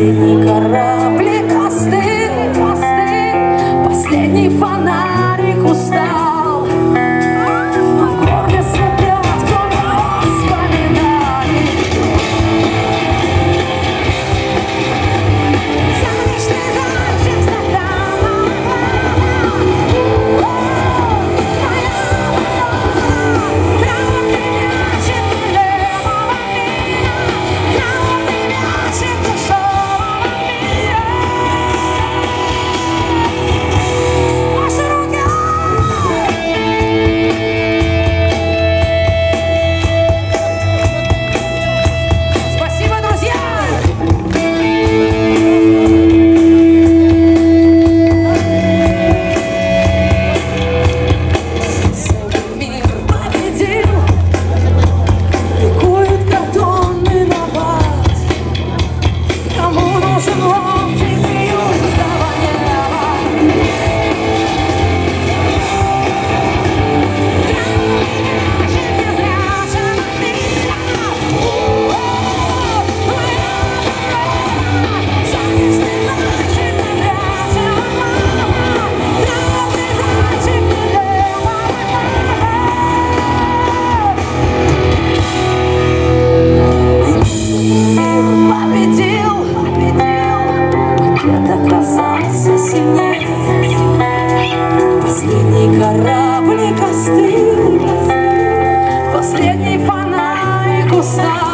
Остыни корабль, остынь, остынь Последний фонарь. Кораблик